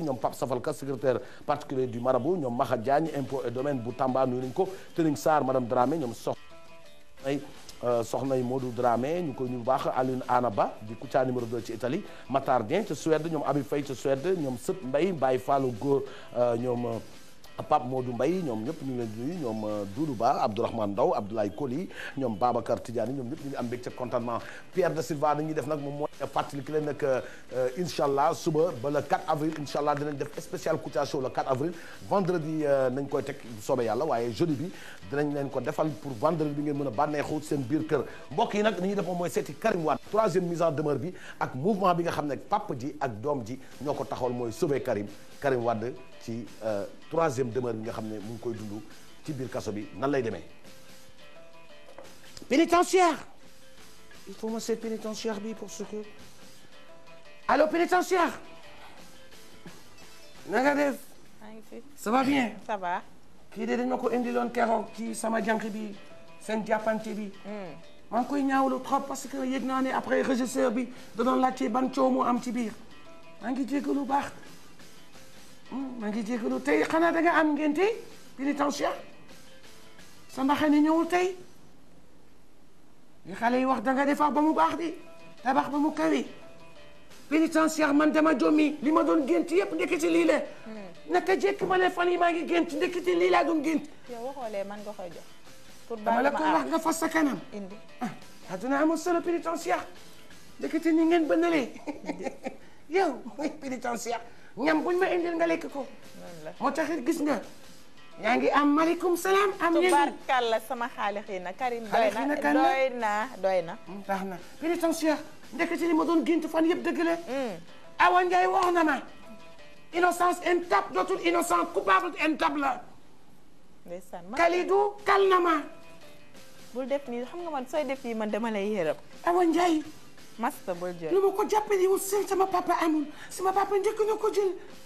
ñoom Pape Safalka secrétaire particulier du marabout ñoom Maxa Diagne impôt et domaine bu Tamba nuyu nañu ko Tëning Sarr madame Dramé ñoom sox ay euh, soxnay Modou Dramé ñu ko ñu baax Aline Anaba di Kouthia numéro 2 ci Italie Matar Dieng ca Suède ñoom Abi Faye ca Suède ñoom Sët Mbay Baye Fallou Góor euh, ñoom euh, Pape Modou Mbaye ñoom ñëpp ñu ngi leen di nuyu ñoom euh, Doudou Ba Abdourahmane Ndaw Abdoulaye Koli ñoom Babacar Tidiane ñoom ñëpp ñu ngi am mbégte contentement Pierre de Silva dañuy def nag moom mooy fàttali ki leen nag euh, Euh, incha allah suba ba le 4 avril incha allah dinañ def spécial Kouthia Show le 4 avril vendredi euh, nañ koy teg soobee yàlla waaye jeudi bi dinañ leen ko defal pour vendredi bi ngeen mën a bànneexu seen biir kër mbokk yi nag li ñuy def moom mooy seeti Karim Wade troisième mise en demeure bi ak mouvement bi nga xam ne papa ji ak doom ji ñoo ko taxawal mooy sauver Karim Karim Wade ci euh, troisième demeure bi nga xam ne mu ngi koy dund ci biir kaso bi nan lay demee pénitentiaire il faut ma seet pénitentiaire bi pour ce que allo pénitentiaire na nga def. ça va bien. ça va. kii de dañ ma ko indiloon keroog ci sama jànq bi seen jàppante bi. Hmm. maa ngi koy ñaawlu trop parce que yëg naa ne après régisseur bi da doon laajte ban coow moo am ci biir maa ngi jégg lu baax hmm, maa ngi jégg lu tey xanaa da nga am ngénte pénitentiaire sa mbaxane ñëwul tey. li xale yi wax da nga defar ba mu baax di tabax ba mu kawe pénitentiaire man dama jommi li ma doon gént yëpp ndekete lii la hmm. naka jekk ma ne fan yi maa ngi gént ndekete lii laa doon gént yow waxoolee man nga koy jox pour dama la ko wax nga fas sa kanam indi ah adduna amul solo pénitentiaire ndekete ni ngeen bënnalee yow pénitentiaire ñam buñ ma indil nga lekk ko moo taxit gis nga yaa ngi am maaleykum salaam. am yéen tubaarkàlla sama xaali xii na Karim. doy na doy na doy na. tax na pénitentiaire ndekete li ma doon gént fan yëpp dëgg la. Mm. Awa Ndiaye wax na ma. innocence intap dootul innocent coupable intap la. ndeysaan ma Kalidou kal na ma. bul def nii xam nga man sooy def yi man dama lay yërëm. Awa Ndiaye. masta bul jël lu ma ko jàppale yow seen sama papa amul sama papa njëkk na ko jël.